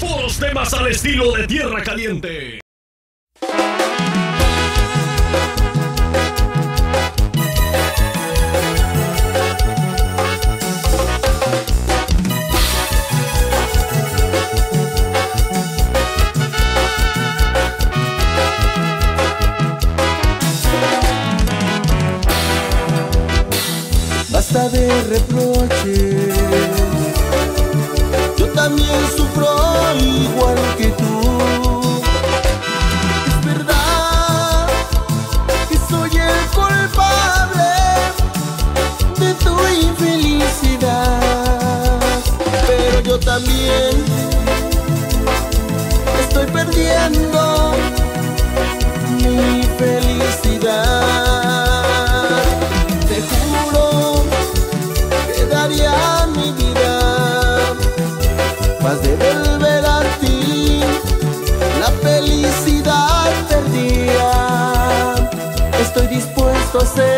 Puros temas al estilo de Tierra Caliente. Basta de reproches también sufro igual que tú. Es verdad que soy el culpable de tu infelicidad, pero yo también estoy perdiendo mi felicidad. más de volver a ti la felicidad perdida. Estoy dispuesto a ser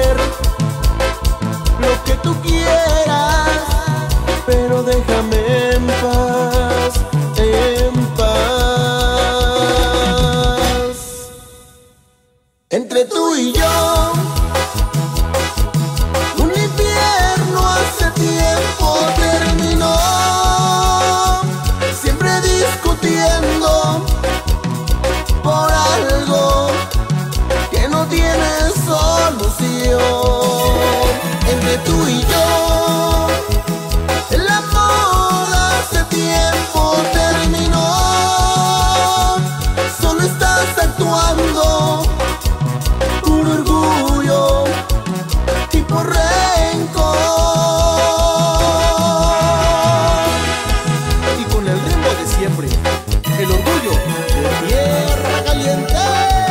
de tierra caliente.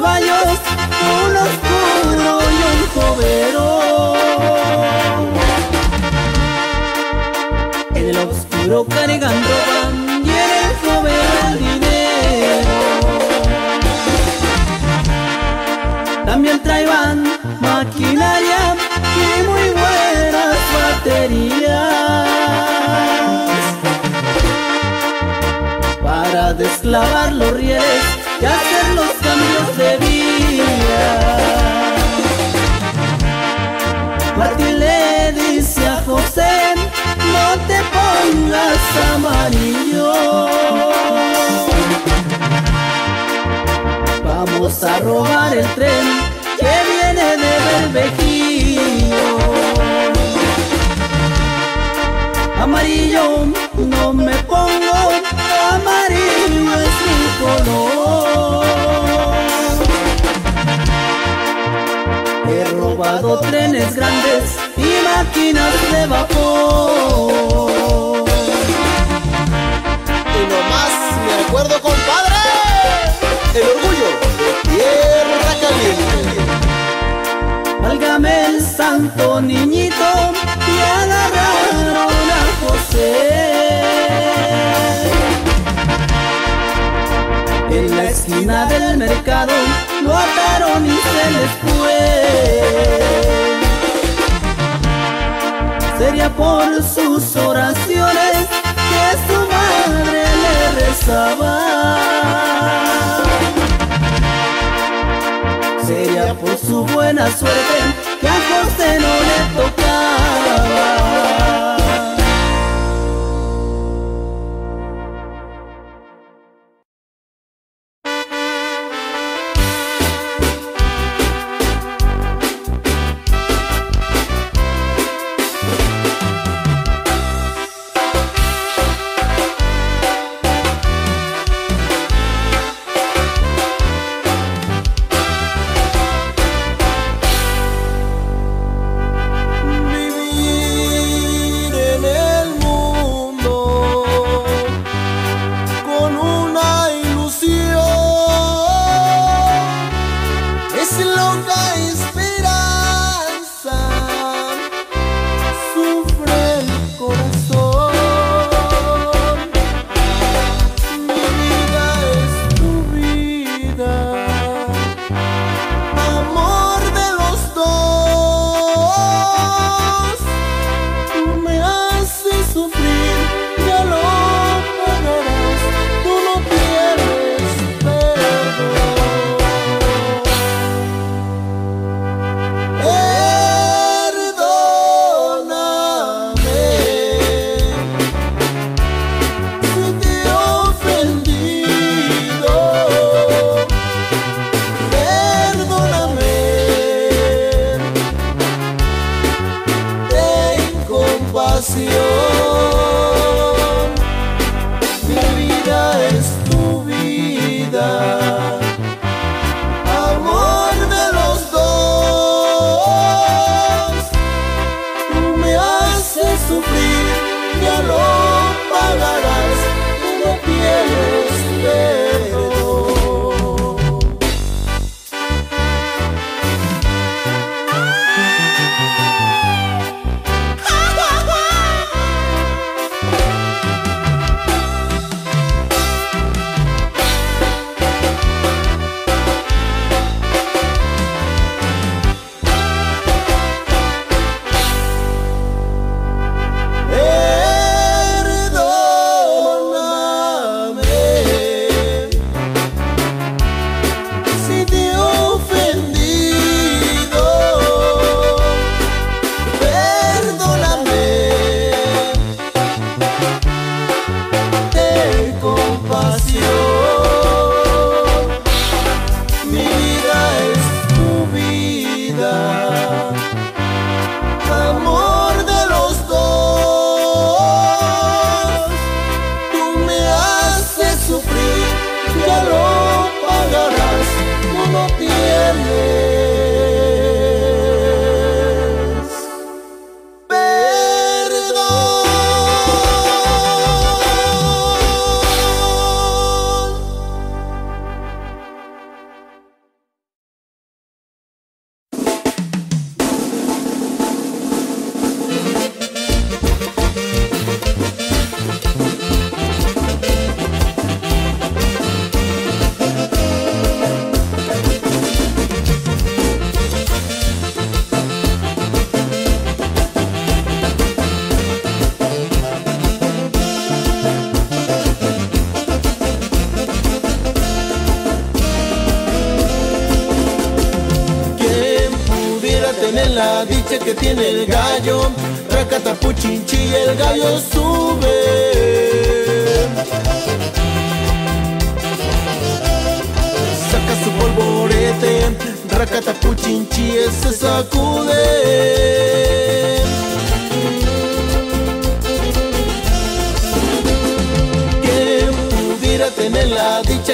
caballo. A robar el tren que viene de Berbejío. Amarillo no me pongo, amarillo es mi color. He robado trenes grandes y máquinas de vapor. Y nomás me acuerdo, compadre, el orgullo. Válgame el santo niñito y agarraron a José. En la esquina del mercado lo ataron y se les fue. Sería por sus oraciones que su madre le rezaba. Sería por su buena suerte que a José no le tocaba.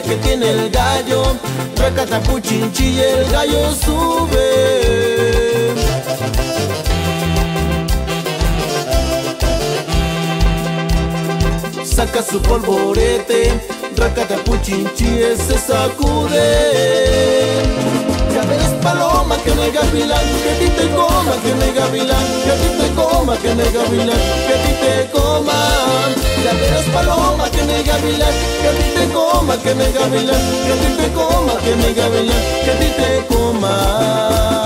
Que tiene el gallo? Racatapuchinchi el gallo sube. saca su polvorete, racata puchinchi se sacude. Ya ves paloma que no hay gavilán, que a ti te coma, que no hay gavilán, que a ti te coma, que no hay gavilán, que a ti te coma. Ya ves paloma que no hay gavilán, que a ti te coma, que no hay gavilán, que a ti te coma, que no hay gavilán, que a ti te coma.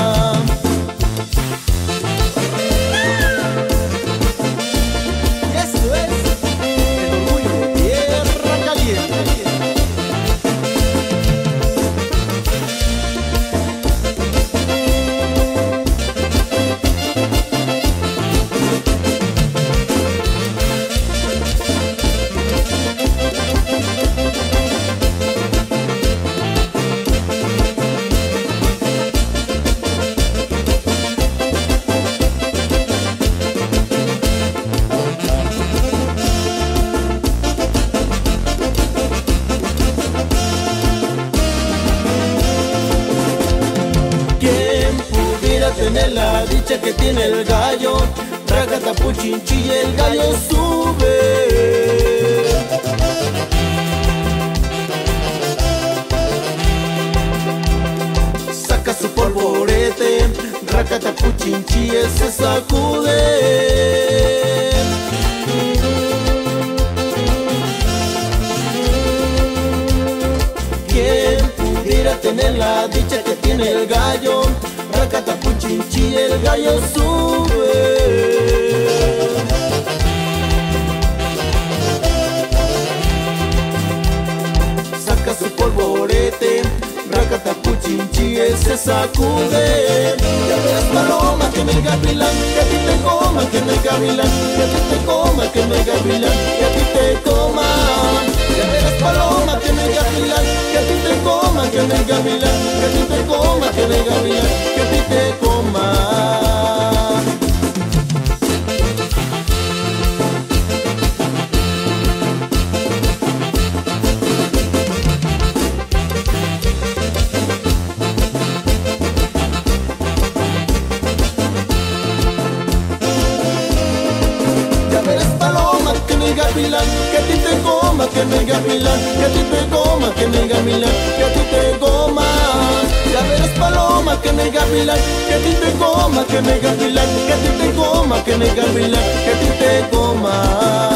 Que tiene el gallo, ragatapuchinchi y el gallo sube. Saca su polvorete, racatapuchinchi se sacude. ¿Quién pudiera tener la dicha que tiene el gallo? Catapuchinchi el gallo sube. Saca su polvorete, racatapuchinchi se sacude. Ya ves paloma que me gavilán, que a ti te coma, que me gavilán, que a ti te coma, que me gavilán, que a ti te coma. Ya ves paloma que me gavilán, que a ti te coma, que me gavilán, que a ti te coma, que me gavilán, que a ti te coma. Que me gavilán, que a ti te coma, que me gavilán, que a ti te coma. Ya verás paloma, que me gavilán, que a ti te coma, que me gavilán, que a ti te coma, que me gavilán, que a ti te coma.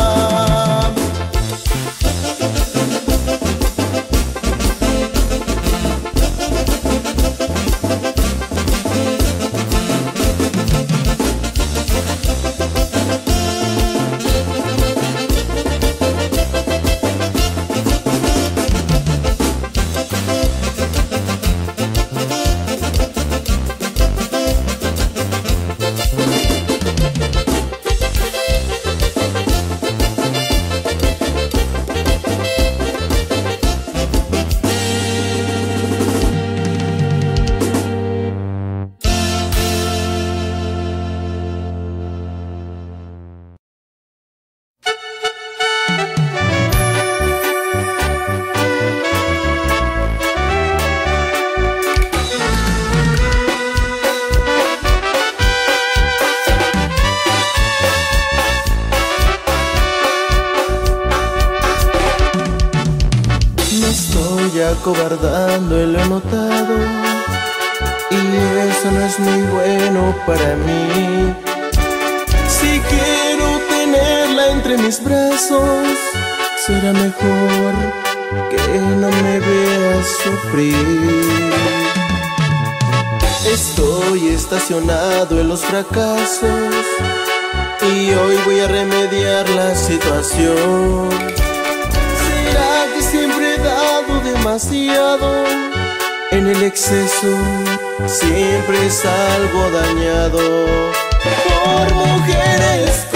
Y hoy voy a remediar la situación. ¿Será que siempre he dado demasiado? En el exceso siempre salgo dañado por mujeres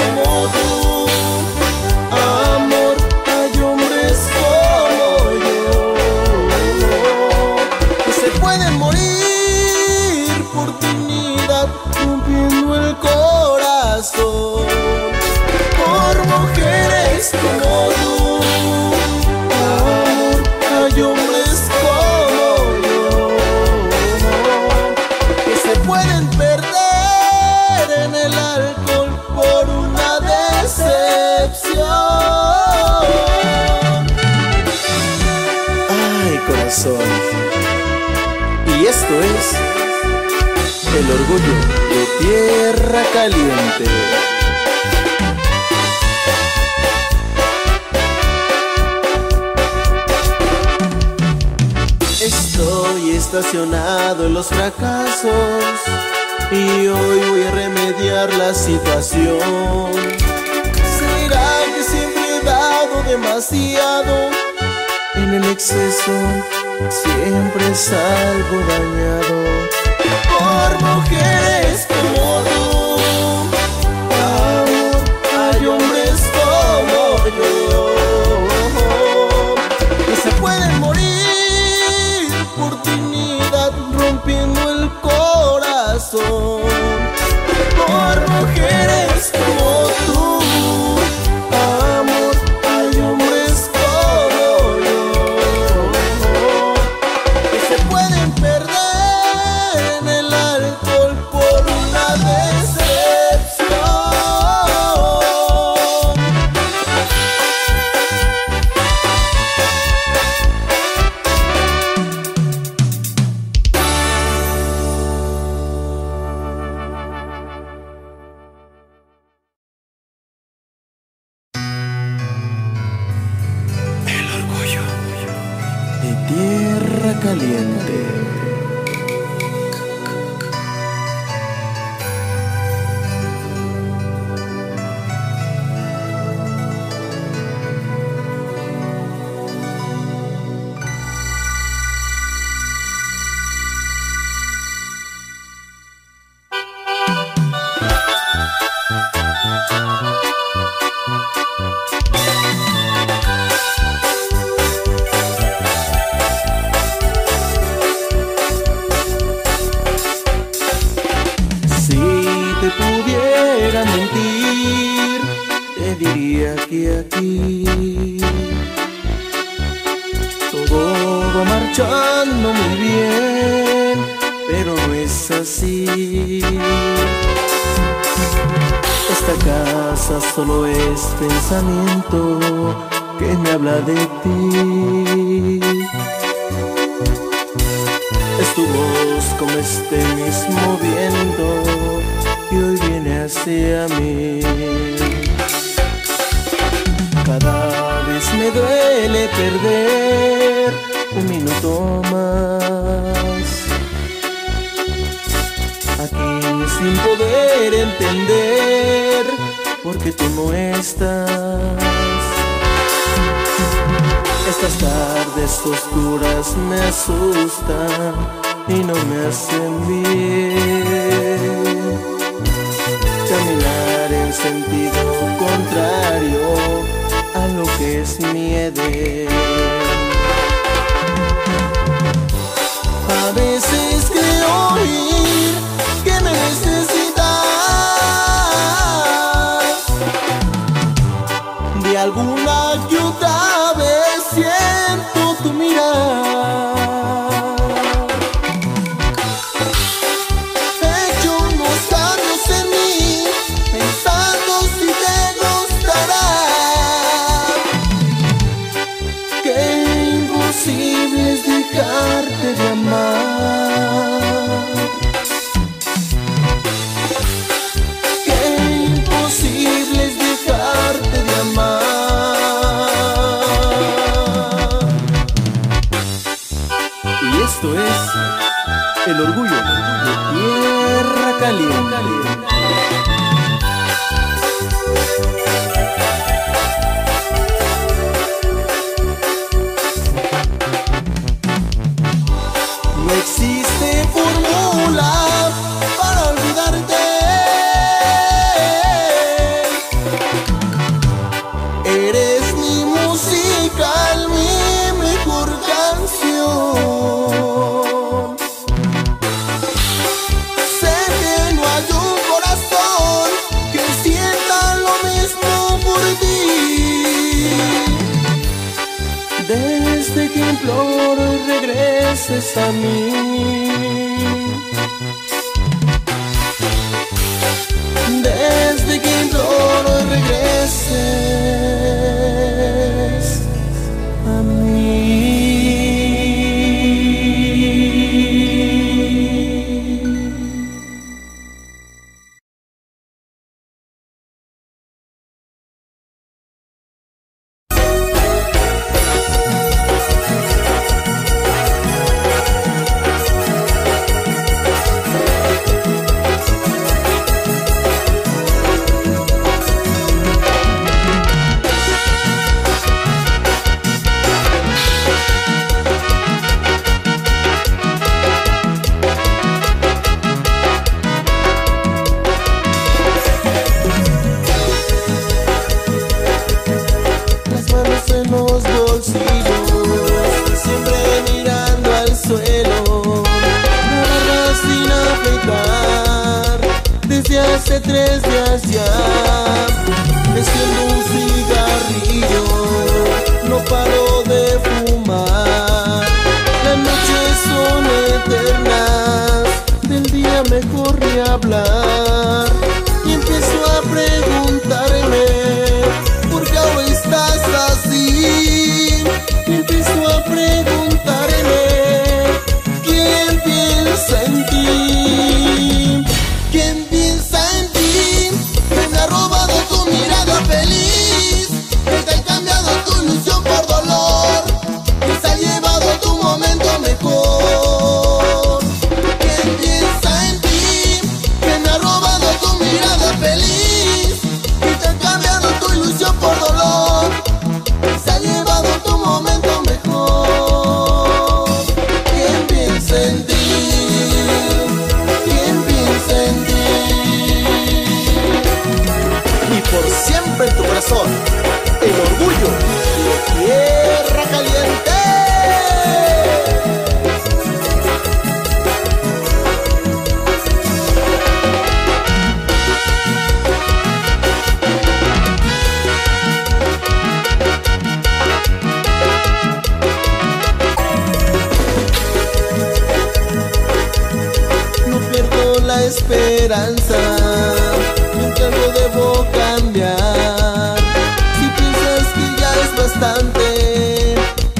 el orgullo de tierra caliente. Estoy estacionado en los fracasos y hoy voy a remediar la situación. ¿Será que siempre he dado demasiado? En el exceso siempre salgo dañado por mujeres como tú. Hay hombres como yo que se pueden morir por dignidad rompiendo el corazón por mujeres como va marchando muy bien, pero no es así. Esta casa solo es pensamiento que me habla de ti. Es tu voz como este mismo viento y hoy viene hacia mí. Cada vez me duele perder un minuto más. Aquí sin poder entender por qué tú no estás. Estas tardes oscuras me asustan y no me hacen bien. Caminar en sentido contrario a lo que es mi edén.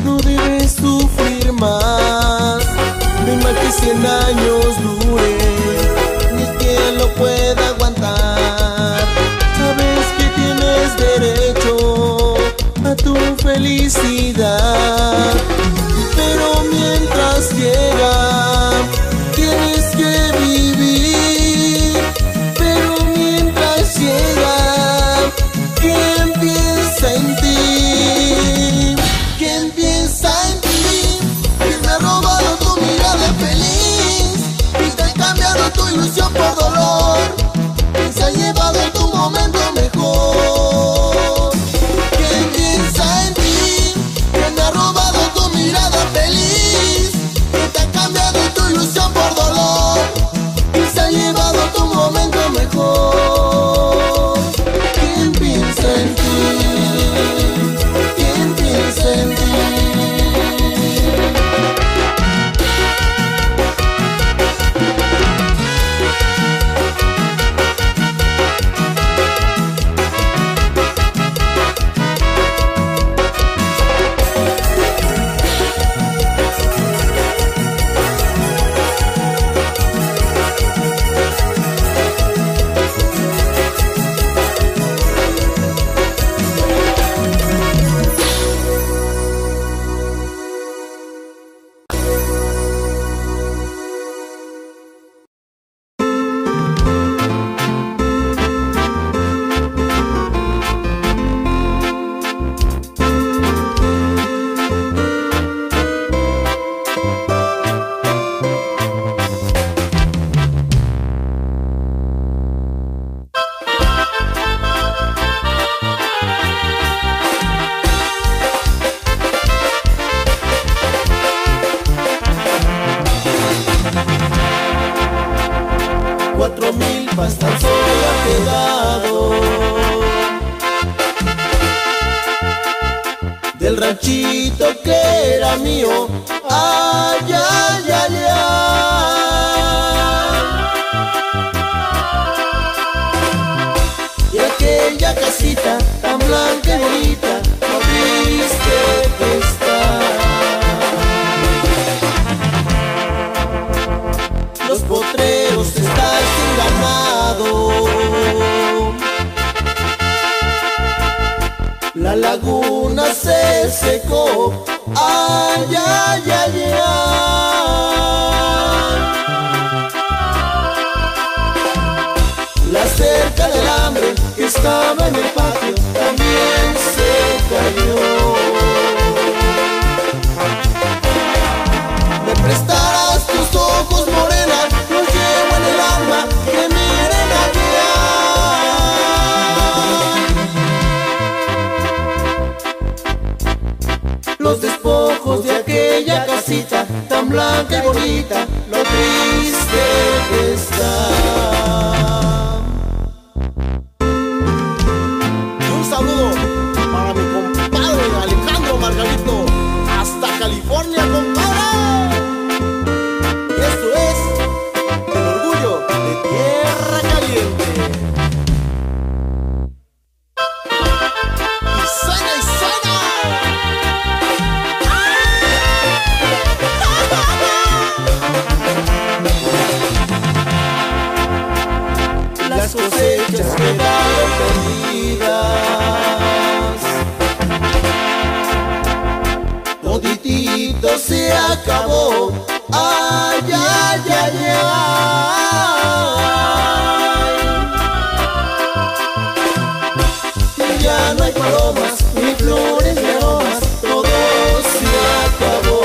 No debes sufrir más. No hay mal que cien años dure Ni quien lo pueda aguantar. Sabes que tienes derecho A tu felicidad Pero mientras llega Más tan solo ha quedado Del ranchito que era mío. Ay, ay, ay, ay. Y aquella casita tan blanca bonita La laguna se secó. Ay, ay, ay, ay. La cerca del hambre estaba en el patio blanca y bonita, hay palomas, ni flores ni aromas, todo se acabó.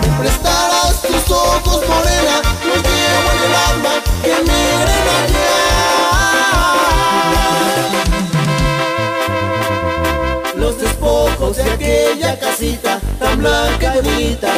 Me prestarás tus ojos, morena, los llevo en alma, que miren allá. Los despojos de aquella casita, tan blanca y bonita,